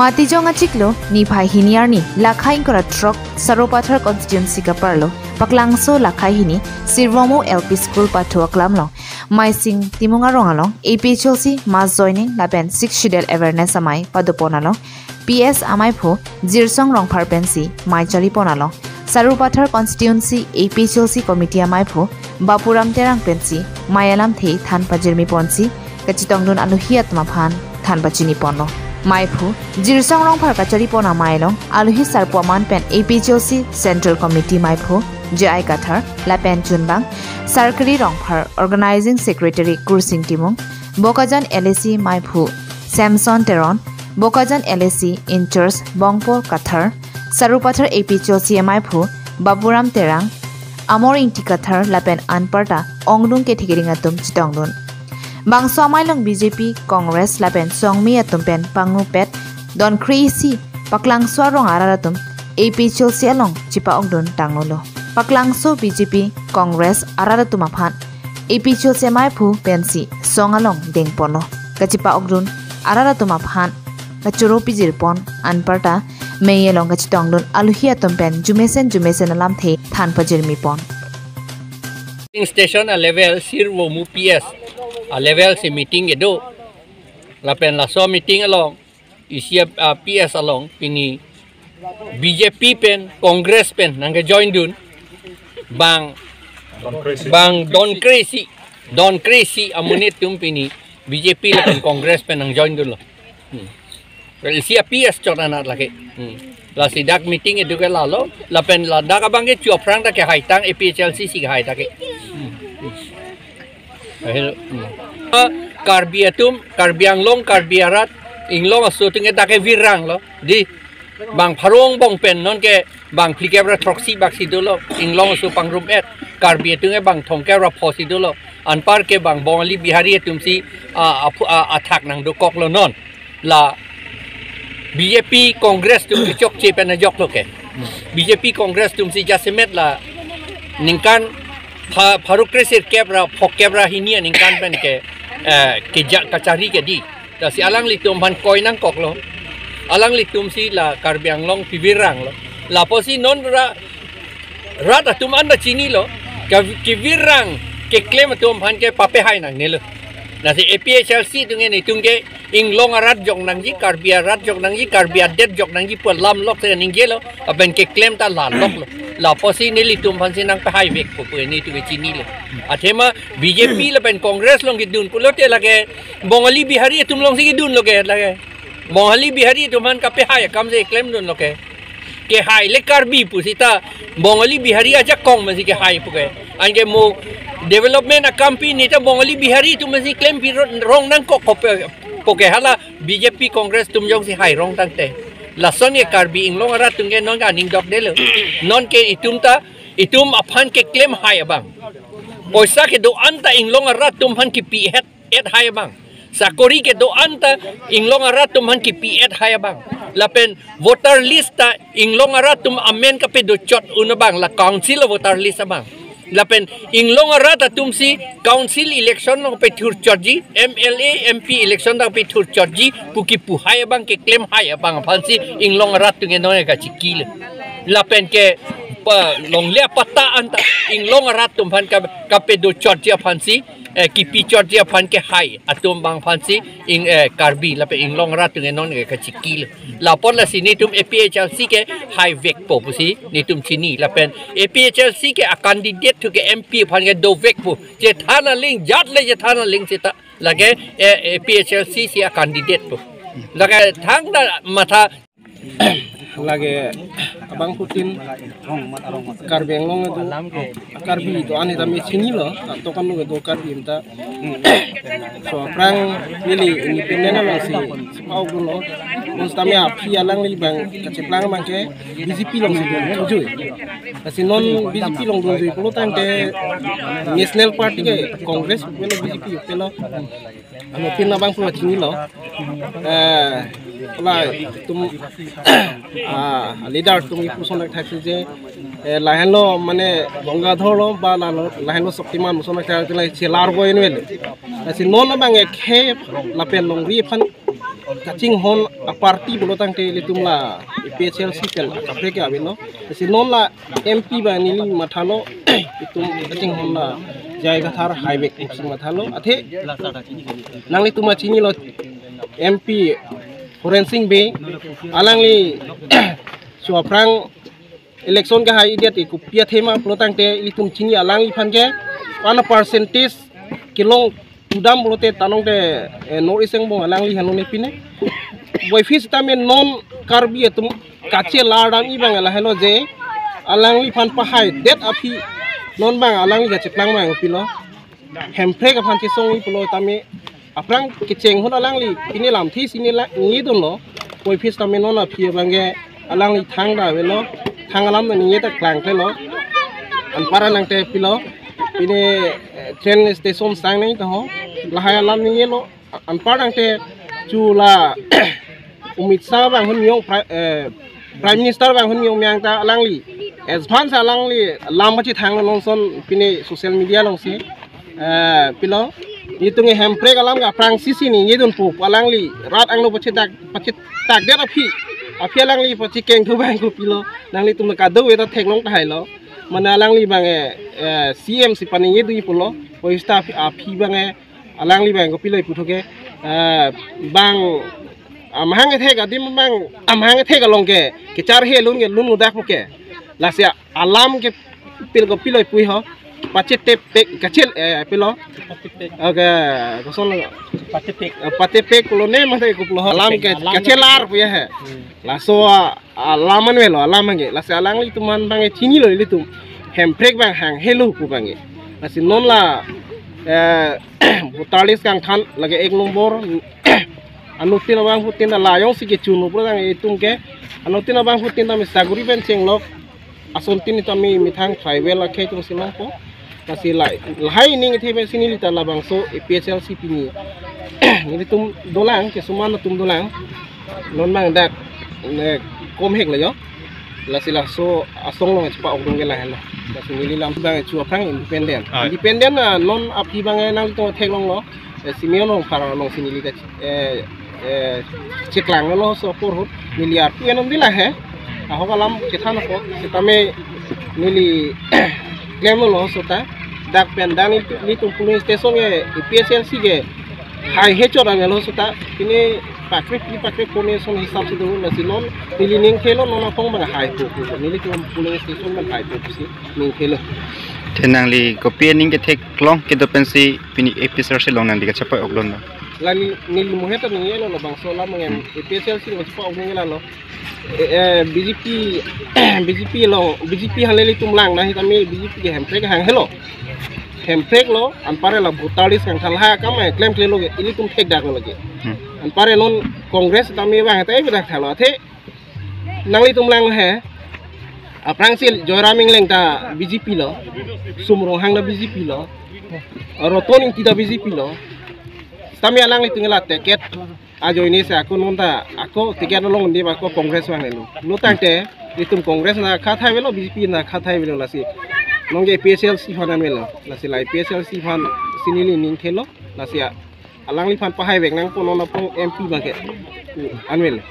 মাতিজং আচিকলো নি ভাই হিনিয়াৰ নি লাখাইং কৰা ট্ৰক চাৰোপাথৰ কনষ্টিটুৱেঞ্চিকা পাৰলো পাকলাংচ লাখাই হিনি চিৰমো এল পি স্কুল পাঠোৱা ক্লামলং মাইচিং টিমুঙা ৰঙালং এই P H L C mass joining লাভেন ছিক্স শ্বিডেল এৱেৰনেছ আমাই পাদুপনালং পি এছ আমাই ভু জিৰচং ৰং ফাৰ্পেঞ্চি মাইজাৰি পনালং Sarupathar constituency A P H L committee আমাই ভু বাপুৰাম টেৰাং পেঞ্চি মায়ালাম থে থান পাজিৰমি পঞ্চি কাচিটংদুন আলহী আত্মা ফান থান বাচিনি পনলং মাইফু জিৰসং ৰং ফাৰকাচাৰি পোনা মাইলং আলহী সাৰপোয়ামান পেন চি চেণ্ট্ৰেল কমিটি মাইফু জে আই কাথার লাপেন চুনবাং সারকারি রংফার organising secretary Kursing Timung Bokajan LAC মাইফু Samson Teron Bokajan L A LAC incharge বংপো কাথার সারুপাথার এপিজিওসি মাইফু বাবুরাম টেরাং আমৰ ইংটি কাথাৰ লাপেন আনপাৰ্টা অংলুং কেঠিগেৰিং আতুম চিটংলুন bangso mailong BJP Congress lapen mi atum ya pen pangu pet don crazy paklang suarong araratum AP Chelsea along chipa ongdon tanglolo paklang so BJP Congress araratum aphan AP Chelsea mai phu pensi songalong dengpono kachipa ongdon araratum aphan kachuro pijirpon anparta meye ya long kachi aluhi aluhia ya pen jumesen jumesen alam the than pajir mi pon station level sir wo mu ps a ah, level si meeting edo lapen laso meeting along isia uh, ah, PS along pini BJP pen Congress pen nangge join dun bang Don Crazy. bang Don Crazy Don Crazy amunit ah, yung pini BJP lapen Congress pen nang join dun lo hmm. well isia PS chot anak ke, hmm. la si dak meeting edo ke lalo lapen la dak abang ke chuap rang ta ke haitang APHLC si ke haitang ke hmm. karbi atum karbi anglong karbi arat inglong asu tinge dake virang lo di bang parong bong pen non ke bang plike ra troxi baksi dolo inglong asu pangrum et karbi atunge bang thongke ra phosi dolo anpar ke bang bongli bihari tumsi athak nang do kok lo non la BJP Congress तुम चोक चेपे न जोक लोके BJP Congress तुमसी जासिमेट ला निंकान Faruk kresir kebra pok kebra hinian ingkan pen ke eh, kejak kacari ke di ta alang litum han koi nang kok lo alang litum si la karbiang long kivirang lo la posi non ra rata tum anda chini lo kivirang ke klem tum han ke pape hai nang nasi APHLC tunge ni tungge ing inglong arat jok nangji karbia arat jok nangji karbia det jok nangji pu lam lok se ning gelo aben ke claim ta la lok lo la posi ni li tum phan sinang nang hai vek pu pu ni tu chi ni le athema BJP la pen Congress long ki dun ku lote lage bongali Bihari tum long se ki dun loge lage bongali Bihari tuman ka pe hai kam se claim dun loge ke hai le karbi pu sita bongali Bihari aja kong ma si ke hai pu ke angge mo development a campaign nita Bengali Bihari tu mesti claim bi rong nang kok kok poke hala BJP Congress tum jong si hai rong tang te la son karbi ing long ara tung ge non ga ning dok del non ke itum ta itum aphan ke claim hai abang oisa ke do anta ing long ara tum han ki pi het et hai abang Sakori ke doan ta inglong arat tum han ki piet hai bang. Lapen voter list ta inglong arat tum amen ka pe do chot unabang la council voter list abang lapen inglong rata tumsi council election long pe thur chorji mla mp election da pe thur chorji kuki puhai bang ke claim hai bang phansi inglong rat tunge no e ka chikil lapen ke pa long pata anta inglong rat tum phan ka ka pe do chorji phansi ki pichot dia phan ke hai atum bang phan si ing karbi la pe ing long ra tung non ke chi kil la pon la sini tum aphlc ke hai vek po pusi ni tum chini la pen aphlc ke a candidate to ke mp phan ke do vek po je thana ling jat le je thana ling se ta lage aphlc si a candidate po lage thang na matha lage abang putin karbi yang long itu karbi itu aneh tapi sini loh atau kan lo itu karbi minta so prang pilih ini pilihnya nang si sepau pun lo mus tapi alang ini bang kacip lang bang ke bisi pilong sih tuh tujuh kasih non bisi pilong tuh tujuh puluh tahun ke national party ke kongres pelo bisi pilong pelo anu pinna bang sini lo eh leader তুমি পোচনাক থাকছিল যে লাহেন মানে গংগাধৰ বা লাহেন শক্তিমান মোচনাক থাকিলে seller গৈ নোৱাৰিলে তাৰপিছত ন নাবাঙে খে লাপে লংৰি এফান cutting হন পাৰ্টি বলতাং কৰিলে তোমলা E P S L C পেল কাপে কে আবিল তাৰপিছত নলা এম পি বা নিলি মাথালো তুম কাটিং হনলা জায়গা থাৰ হাইৱে মাথালো আঠে নাংলি তোমাৰ চিনিল M P forensing bi alangli so prang election ga hai idiat ku pia thema plotang te litum chini alangli phan ge pan percentage kilong tudam bolote tanong de no iseng bo alangli halu ne pine wifis tamen non karbi etum kache laadam i bangala halo je alangli phan pahai det api non bang alangli ga chiklang mang pilo hemphe ga phan ti song i pulo tamen aprang kicheng hon alang li kini lam thi sini la ni don lo koi phis ta menon la phie bange alang li thang da ve lo thang alam na ni ta klang te lo an para nang te pilo ine eh, train station sang nei ta ho la ha alam ni lo an para nang te chu la umit sa bang hun yong eh, prime minister bang hun yong myang ta alang li advance alang li lam chi thang lo non son pine social media long si eh, pilo itu nge hempre kalam ga prang sisi ni ngedun pu palang li rat ang no pachi tak pachi tak de rapi api lang li pachi keng thu bang ku pilo lang li tum ka do we ta thek long thai lo mana lang li bang e, e cm si pani nge du pulo o staff api bang e alang li bang ku pilo pu thoke e, bang amhang ge thek adim bang amhang ge thek long ke ke char he lun ge lun udak pu ke lasia e, alam ke pil ko pilo pu ho Pacetek tek kecil eh pilo. Oke, kosol Pacetek. Pacetek lo ne mate ku plo alam ke kecilar puya he. Laso alaman welo alaman ge. Laso alang li tuman bange chini lo li tum. Hemprek bang hang helu ku bange. Laso non la eh butalis kang than lage ek nombor anutin abang hutin da layong si kechuno pro dang itung ke anutin abang hutin da misaguri ben sing lok asuntin à, ito mi mithang tribal akhe chung silang po kasi lai lai ning the ben sinili ta labang so eh, PSL CP ni ni tum dolang ke sumana tum dolang non mang dak ne kom hek la yo la sila so asong long e chpa ok dong la hela la sinili lam bang e chu phang independent independent na non api bang e na to thek long lo simio long phara long sinili ka chiklang lo so por hut miliar pi anom dilahe ahokalam chithana ko sitame nili glamour loh sota dak pendang itu ni tumpulin stesong ya IPSLC ya high hecho orang loh sota ini patrick ini patrick kone son hisap sih dulu nasi non ini ning kelo non apa mana high tuh ini kita tumpulin stesong mana high tuh sih ning kelo tenang li kopi ning ke thek klong ke do pensi pini episode se long nang di ka chapa oklon na la ni ni mo heta ni yelo lo bang sola mo ngem episode se ko chapa oklon la lo eh bjp bjp lo bjp haleli tumlang na hitami bjp ke hempre ke hang hello hemprek lo ampare la butali sang thalha kam e claim kle loge ili tum thek dak loge ampare non congress tami bang ta e dak thalo the nangli tum lang he Prangsil, Joram Ingleng ta busy pila, Sumrohang na busy pila, Rotoni tidak busy pila. Tapi alang itu ngelat tiket, ajo ini saya aku nonta, aku tiket nolong di aku kongres mana lo. Lo tak te, itu kongres na khatai velo busy pila, khatai velo nasi. Nongge PSL sih fan velo, nasi lah PSL sih fan sini ni nih kelo, nasi ya. Alang lipan pahai beng nang pun nona pun MP bangke, anvel.